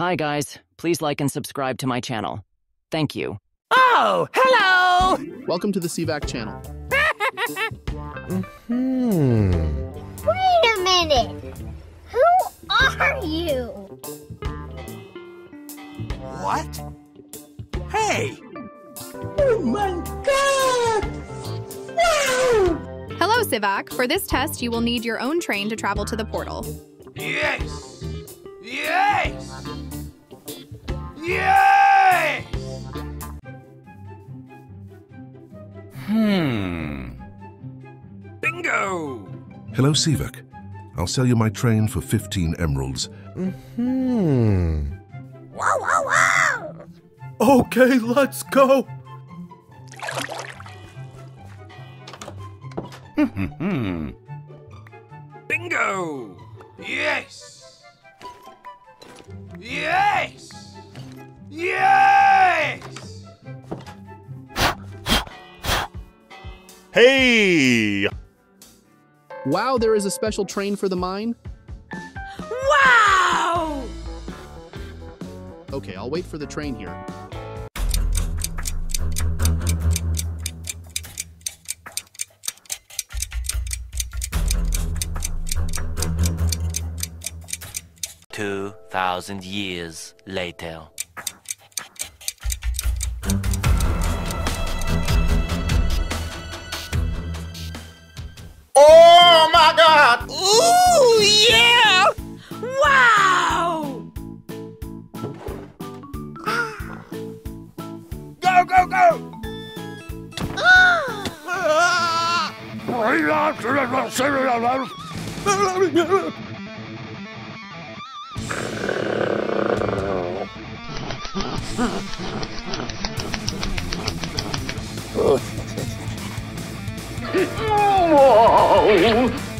Hi, guys. Please like and subscribe to my channel. Thank you. Oh, hello! Welcome to the CVAC channel. Hmm. Wait a minute! Who are you? What? Hey! Oh my god! Wow! Hello, Sivak. For this test, you will need your own train to travel to the portal. Yes! Yes! Yes! Hmm. Bingo! Hello, Sivak. I'll sell you my train for 15 emeralds. Hmm. Wow, wow, wow! Okay, let's go. Hmm. Bingo! Yes! Yes! Yes! Hey! Wow, there is a special train for the mine? Wow! Okay, I'll wait for the train here. Two thousand years later. My god! Ooh, yeah! Wow! Go, go, go! Oh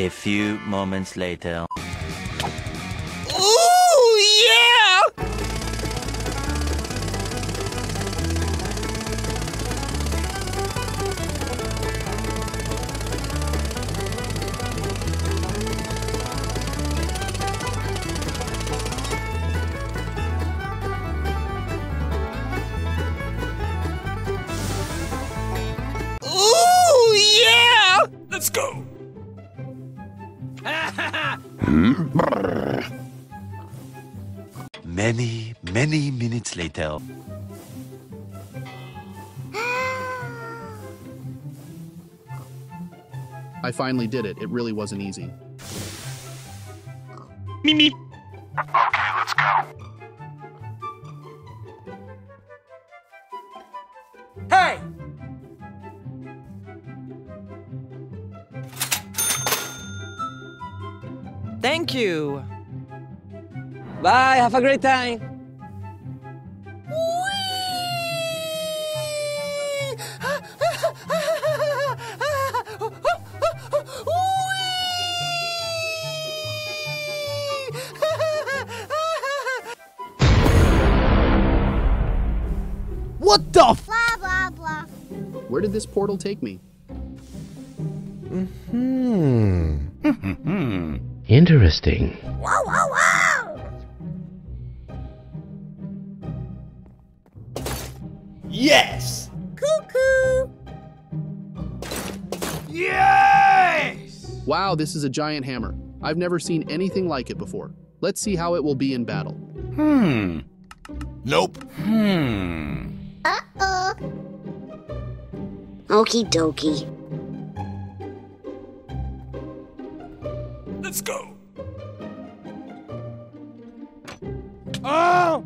A few moments later. Many, many minutes later. I finally did it. It really wasn't easy. Mimi. Let's go. Hey! Thank you. Bye. Have a great time. What the f- Blah, blah, blah. Where did this portal take me? Hmm. Interesting. Wow, wow, Yes! Cuckoo! Yes! Wow, this is a giant hammer. I've never seen anything like it before. Let's see how it will be in battle. Hmm. Nope. Hmm. Uh-oh. Okie dokie. Let's go. Oh!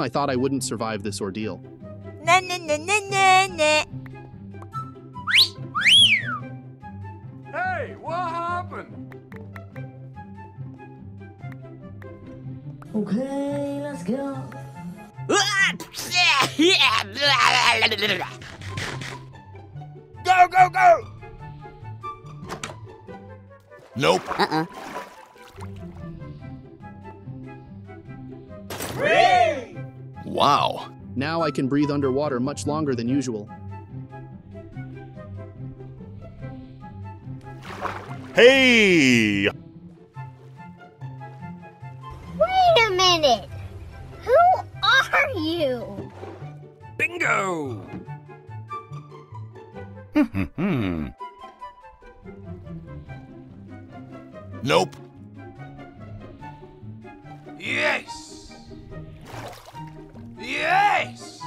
I thought I wouldn't survive this ordeal. Na na na happened? Okay, let's go. Go, go, go! Nope. Uh-uh. Wow. Now I can breathe underwater much longer than usual. Hey! Wait a minute. Who are you? Bingo! Hmm. Nope. Yes! Yes!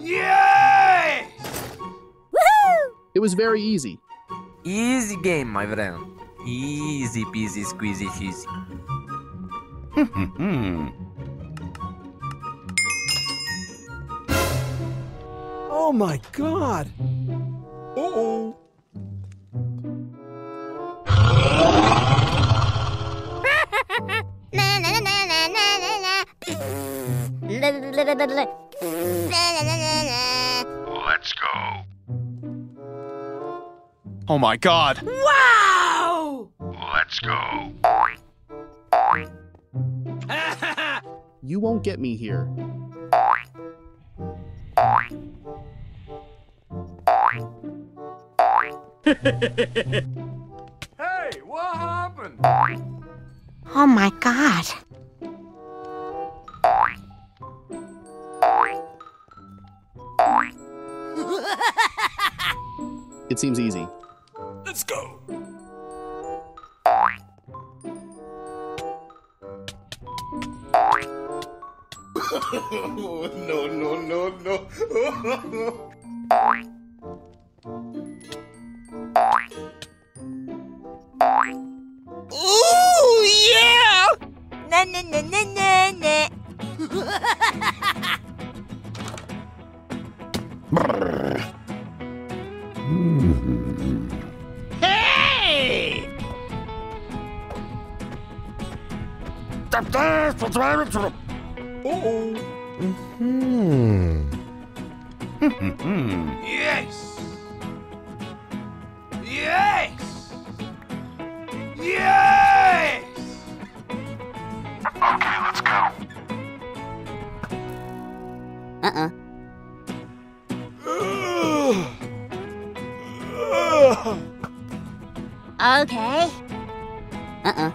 Yes! It was very easy. Easy game, my friend. Easy peasy squeezy cheesy. Oh my god! Uh-oh. Oh my god! Wow! Let's go. You won't get me here. Hey, what happened? Oh my god. It seems easy. No, no, no, no. No. Ooh, yeah! Na na na na na na. Hmm. Yes! Yes! Yes! Okay, let's go. Uh-uh. Okay. Uh-uh.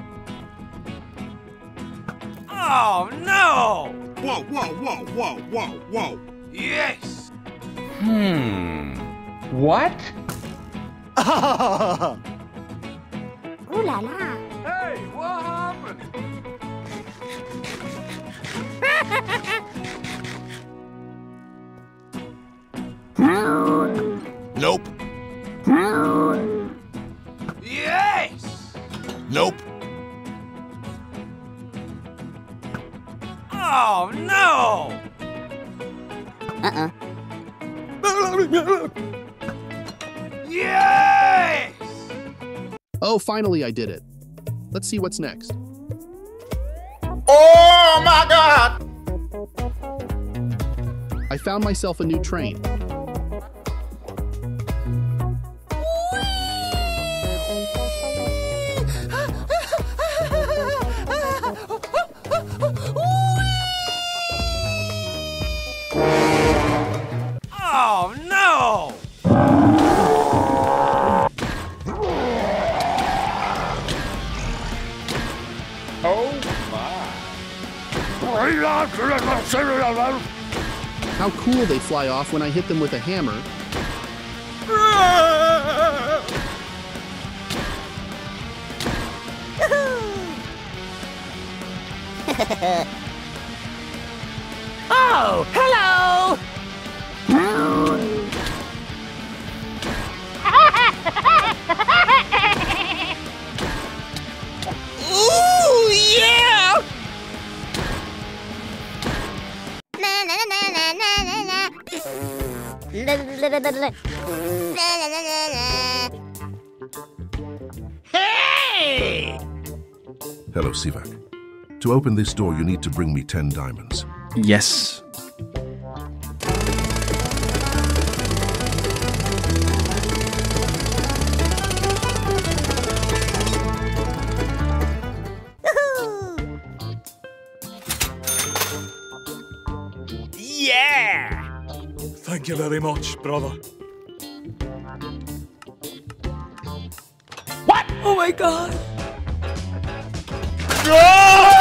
Oh no! Whoa, whoa, whoa, whoa, whoa, whoa. Yes! Hmm. What? Ooh la la. Hey, what happened? Nope. Oh no! Uh-uh. Yes! Oh, finally I did it. Let's see what's next. Oh my god! I found myself a new train. How cool they fly off when I hit them with a hammer. Oh, hello! Hey! Hello, Sivak. To open this door, you need to bring me 10 diamonds. Yes. Yeah! Thank you very much, brother. What? Oh my god! No!